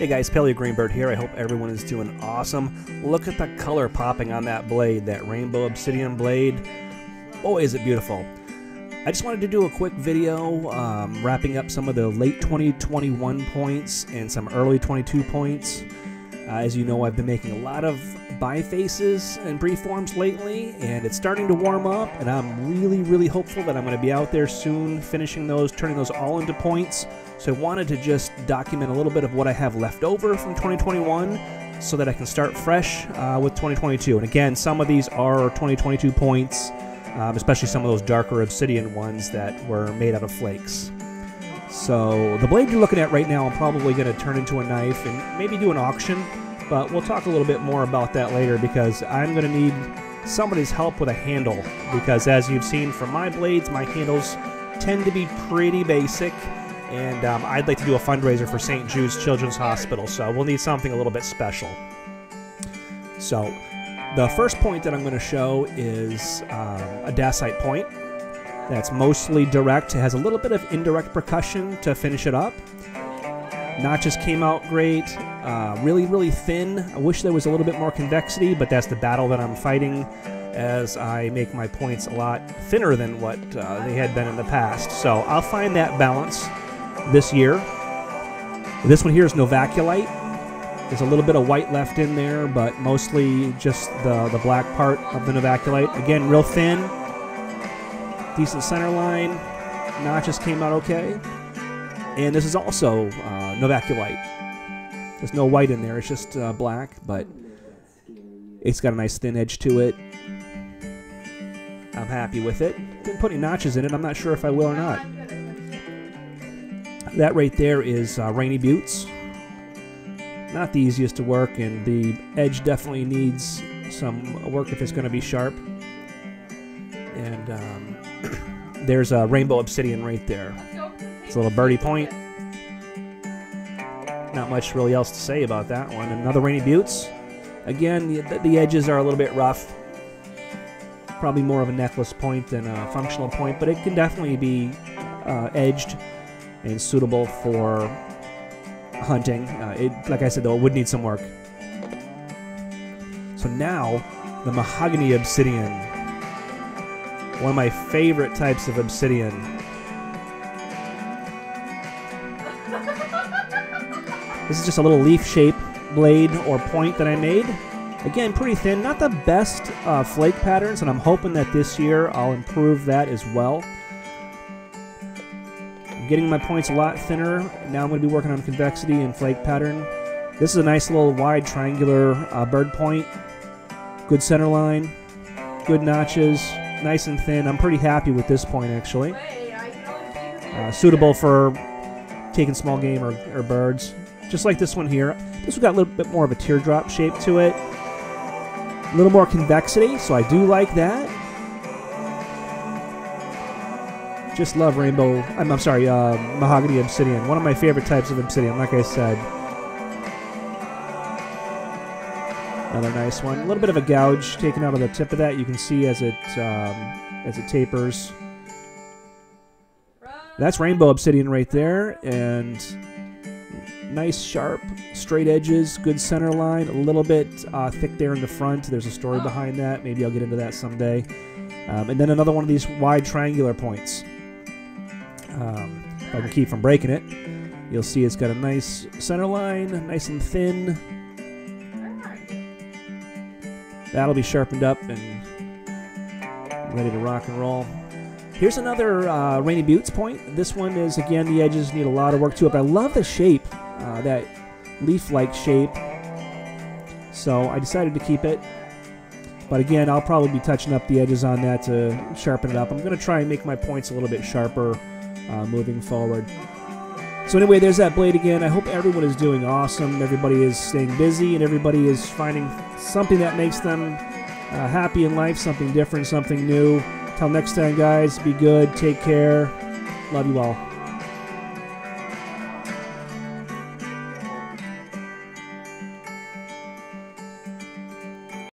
Hey guys, Paleo GreenByrd here. I hope everyone is doing awesome. Look at the color popping on that blade, that rainbow obsidian blade. Boy, is it beautiful. I just wanted to do a quick video um, wrapping up some of the late 2021 points and some early 22 points. Uh, as you know, I've been making a lot of bifaces and preforms lately, and it's starting to warm up, and I'm really, really hopeful that I'm going to be out there soon finishing those, turning those all into points. So I wanted to just document a little bit of what I have left over from 2021 so that I can start fresh uh, with 2022. And again, some of these are 2022 points, um, especially some of those darker obsidian ones that were made out of flakes. So the blade you're looking at right now, I'm probably going to turn into a knife and maybe do an auction but we'll talk a little bit more about that later because I'm going to need somebody's help with a handle because as you've seen from my blades, my handles tend to be pretty basic and um, I'd like to do a fundraiser for St. Jude's Children's Hospital, so we'll need something a little bit special. So, the first point that I'm going to show is um, a dacite point that's mostly direct. It has a little bit of indirect percussion to finish it up. Notches came out great. Uh, really, really thin. I wish there was a little bit more convexity, but that's the battle that I'm fighting as I make my points a lot thinner than what uh, they had been in the past. So I'll find that balance this year. This one here is Novaculite. There's a little bit of white left in there, but mostly just the, the black part of the Novaculite. Again, real thin. Decent center line. Notches came out okay. And this is also uh, Novaculite. There's no white in there, it's just uh, black, but it's got a nice thin edge to it. I'm happy with it. Didn't put any notches in it, I'm not sure if I will or not. That right there is uh, Rainy Buttes. Not the easiest to work, and the edge definitely needs some work if it's going to be sharp. And um, there's a rainbow obsidian right there. It's a little birdie point. Not much really else to say about that one. Another Rainy Buttes. Again, the, the edges are a little bit rough. Probably more of a necklace point than a functional point, but it can definitely be uh, edged and suitable for hunting. Uh, it, like I said, though, it would need some work. So now, the mahogany obsidian. One of my favorite types of obsidian. This is just a little leaf shape blade or point that I made. Again, pretty thin, not the best uh, flake patterns, and I'm hoping that this year I'll improve that as well. I'm getting my points a lot thinner. Now I'm going to be working on convexity and flake pattern. This is a nice little wide triangular uh, bird point. Good center line, good notches, nice and thin. I'm pretty happy with this point actually. Uh, suitable for taking small game or, or birds just like this one here. This one got a little bit more of a teardrop shape to it. A little more convexity, so I do like that. Just love rainbow, I'm, I'm sorry, uh, mahogany obsidian. One of my favorite types of obsidian, like I said. Another nice one. A little bit of a gouge taken out of the tip of that. You can see as it um, as it tapers. That's rainbow obsidian right there, and nice sharp straight edges good center line a little bit uh, thick there in the front. There's a story behind that. Maybe i'll get into that someday. Um, and then another one of these wide triangular points. Um, if i can keep from breaking it you'll see it's got a nice center line nice and thin. That'll be sharpened up and ready to rock and roll. Here's another uh, Rainy Buttes point. This one is, again, the edges need a lot of work to it, but I love the shape uh, that leaf-like shape. So I decided to keep it. But again, I'll probably be touching up the edges on that to sharpen it up. I'm going to try and make my points a little bit sharper uh, moving forward. So anyway, there's that blade again. I hope everyone is doing awesome. Everybody is staying busy, and everybody is finding something that makes them uh, happy in life, something different, something new. Till next time, guys, be good, take care. Love you all.